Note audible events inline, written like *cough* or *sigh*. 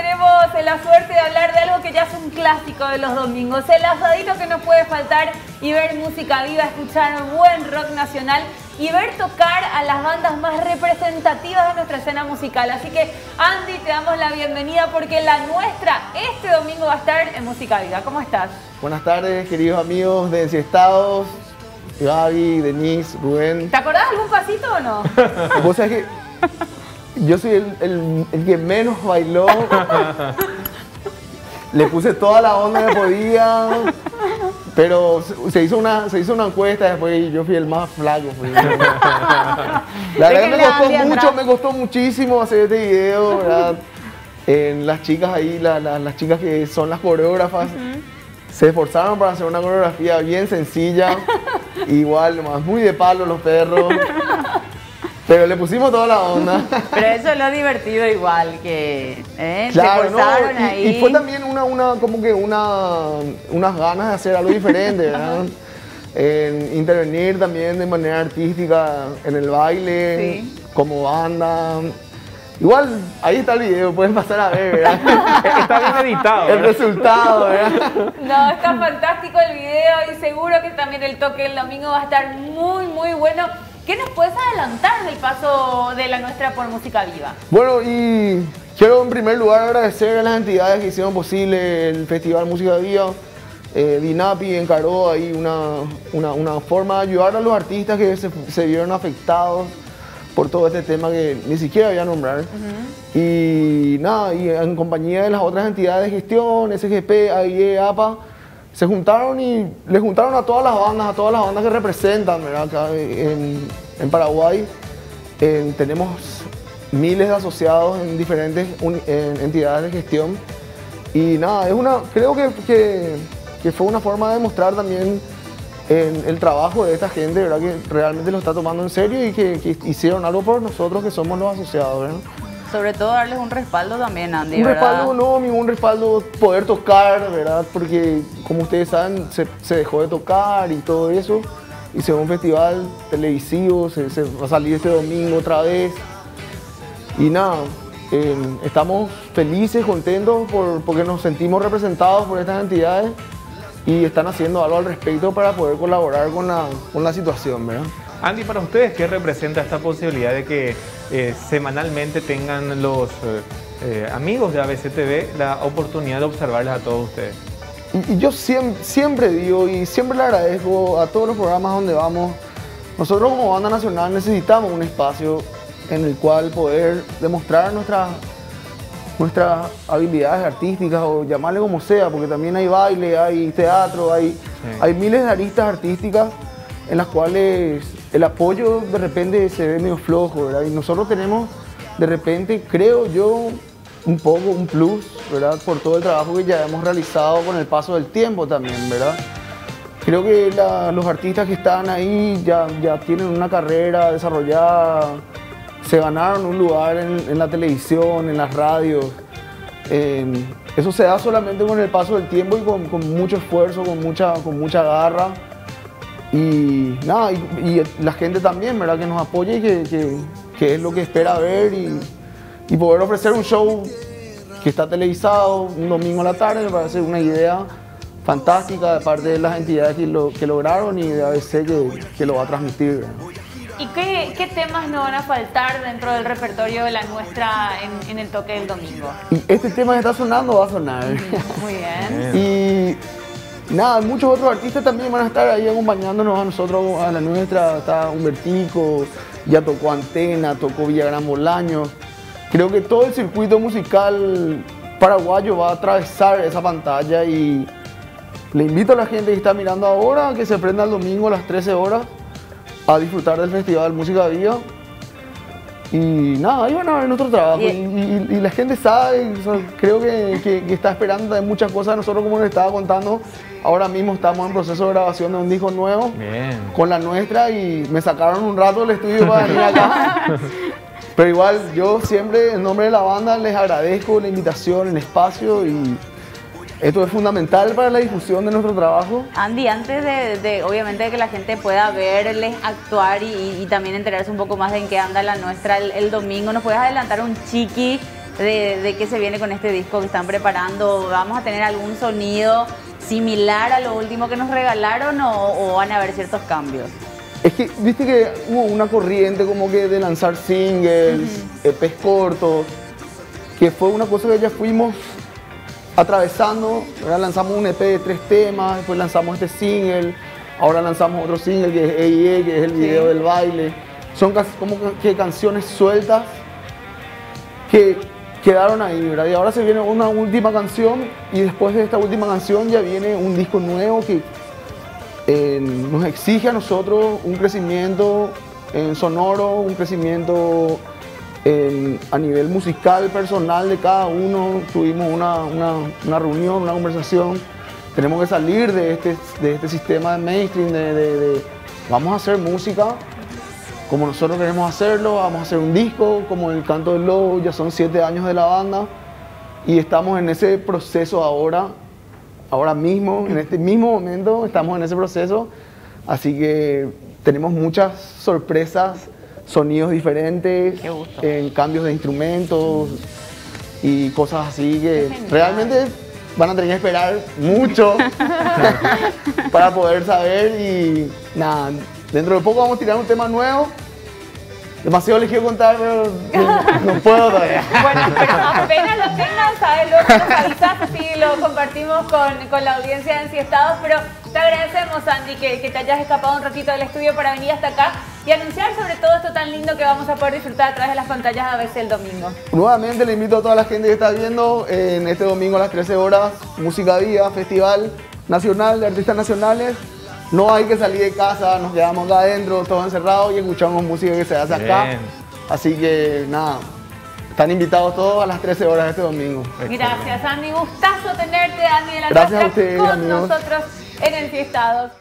tenemos la suerte de hablar de algo que ya es un clásico de los domingos, el asadito que no puede faltar y ver música viva, escuchar buen rock nacional y ver tocar a las bandas más representativas de nuestra escena musical. Así que Andy, te damos la bienvenida porque la nuestra este domingo va a estar en Música Viva. ¿Cómo estás? Buenas tardes, queridos amigos de Enciestados, Gaby, Denise, Rubén. ¿Te acordás de algún pasito o no? *laughs* Vos sabés que yo soy el, el que menos bailó. Le puse toda la onda que podía. Pero se hizo una, se hizo una encuesta después y yo fui el más flaco. La verdad que me costó mucho, me costó muchísimo hacer este video, ¿verdad? En las chicas ahí, las chicas que son las coreógrafas, se esforzaron para hacer una coreografía bien sencilla. Igual, más muy de palo los perros. Pero le pusimos toda la onda. *laughs* Pero eso es lo divertido igual, que ¿eh? claro, y, ahí. Y fue también una, una, como que una, unas ganas de hacer algo diferente, ¿verdad? en intervenir también de manera artística en el baile, como banda. Igual, ahí está el video, pueden pasar a ver, ¿verdad? *laughs* está bien editado. El resultado, ¿verdad? No, está fantástico el video y seguro que también el toque el domingo va a estar muy, muy bueno. ¿Qué nos puedes adelantar del paso de la nuestra por Música Viva? Bueno, y quiero en primer lugar agradecer a las entidades que hicieron posible el Festival Música Viva. Eh, Dinapi encaró ahí una, una, forma de ayudar a los artistas que se, vieron afectados por todo este tema que ni siquiera voy a nombrar. Y nada, y en compañía de las otras entidades de gestión, SGP, AIE, APA, se juntaron y le juntaron a todas las bandas, a todas las bandas que representan. Acá en, Paraguay tenemos miles de asociados en diferentes entidades de gestión y nada, es una, creo que, que, fue una forma de demostrar también el trabajo de esta gente, ¿verdad? Que realmente lo está tomando en serio y que, hicieron algo por nosotros que somos los asociados. Sobre todo darles un respaldo también, Andy, Un respaldo no, un respaldo poder tocar, ¿verdad? Porque como ustedes saben, se, dejó de tocar y todo eso. Y se un festival televisivo, se, va a salir este domingo otra vez. Y nada, em, estamos felices, contentos por, porque nos sentimos representados por estas entidades y están haciendo algo al respecto para poder colaborar con la, con la situación, ¿verdad? Andy, para ustedes, ¿qué representa esta posibilidad de que eh, semanalmente tengan los eh, eh, amigos de ABCTV la oportunidad de observarles a todos ustedes? Y, yo siempre, siempre, digo y siempre le agradezco a todos los programas donde vamos. Nosotros como banda nacional necesitamos un espacio en el cual poder demostrar nuestras nuestras habilidades artísticas o llamarle como sea, porque también hay baile, hay teatro, hay, hay miles de aristas artísticas en las cuales el apoyo de repente se ve medio flojo, ¿verdad? Y nosotros tenemos de repente, creo yo, un poco un plus, ¿verdad? Por todo el trabajo que ya hemos realizado con el paso del tiempo también, ¿verdad? Creo que los artistas que están ahí ya, ya tienen una carrera desarrollada, se ganaron un lugar en, la televisión, en las radios. eso se da solamente con el paso del tiempo y con, con mucho esfuerzo, con mucha, con mucha garra. Y nada, y, la gente también, ¿verdad? Que nos apoye y que, que, es lo que espera ver y, y, poder ofrecer un show que está televisado un domingo a la tarde me parece una idea fantástica de parte de las entidades que, lo, que lograron y de ABC que, que lo va a transmitir. ¿Y qué, qué, temas no van a faltar dentro del repertorio de la nuestra en, en, el toque del domingo? Y este tema que está sonando va a sonar. Muy bien. *laughs* y nada, muchos otros artistas también van a estar ahí acompañándonos a nosotros, a la nuestra. Está Humbertico, ya tocó Antena, tocó Villagrán Bolaños. Creo que todo el circuito musical paraguayo va a atravesar esa pantalla y le invito a la gente que está mirando ahora que se prenda el domingo a las 13 horas a disfrutar del Festival Música Viva y nada, ahí van a ver nuestro trabajo. Y, la gente sabe, creo que, está esperando muchas cosas. Nosotros, como les estaba contando, ahora mismo estamos en proceso de grabación de un disco nuevo con la nuestra y me sacaron un rato del estudio para venir acá. *laughs* Pero igual, yo siempre, en nombre de la banda, les agradezco la invitación, el espacio y esto es fundamental para la difusión de nuestro trabajo. Andy, antes de, obviamente, de que la gente pueda verles actuar y, también enterarse un poco más de en qué anda la nuestra el, domingo, ¿nos puedes adelantar un chiqui de, de qué se viene con este disco que están preparando. ¿Vamos a tener algún sonido similar a lo último que nos regalaron o, o van a haber ciertos cambios? Es que, viste que hubo una corriente como que de lanzar singles, EPs cortos, que fue una cosa que ya fuimos atravesando. Ahora lanzamos un EP de tres temas, después lanzamos este single, ahora lanzamos otro single que es EIE, que es el video del baile. Son casi como que canciones sueltas que quedaron ahí, ¿verdad? Y ahora se viene una última canción y después de esta última canción ya viene un disco nuevo que eh, nos exige a nosotros un crecimiento en sonoro, un crecimiento en- a nivel musical, personal de cada uno. Tuvimos una, una- una reunión, una conversación. Tenemos que salir de este, de este sistema de mainstream, de, de- de vamos a hacer música como nosotros queremos hacerlo, vamos a hacer un disco, como el Canto del Lobo, ya son siete años de la banda y estamos en ese proceso ahora, ahora mismo, en este mismo momento estamos en ese proceso, así que tenemos muchas sorpresas, sonidos diferentes, en cambios de instrumentos y cosas así que realmente van a tener que esperar mucho *laughs* para poder saber y nada, dentro de poco vamos a tirar un tema nuevo. Demasiado les quiero contar, pero no, no puedo todavía. *laughs* Bueno, pero apenas lo tengan, ¿sabes? Luego nos avisas así lo compartimos con, con la audiencia de Ensiestados. Pero te agradecemos, Andy, que, que te hayas escapado un ratito del estudio para venir hasta acá y anunciar sobre todo esto tan lindo que vamos a poder disfrutar a través de las pantallas a veces el domingo. Nuevamente le invito a toda la gente que está viendo en este domingo a las 13 horas, Música Viva, Festival Nacional de Artistas Nacionales. No hay que salir de casa, nos quedamos acá adentro, todos encerrados y escuchamos música que se hace acá. Bien. Así que nada, están invitados todos a las 13 horas de este domingo. Gracias, Andy. Gustazo tenerte, Andy de la Gracias a Costra, ustedes, con amigos. nosotros en Enfiestados.